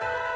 Bye.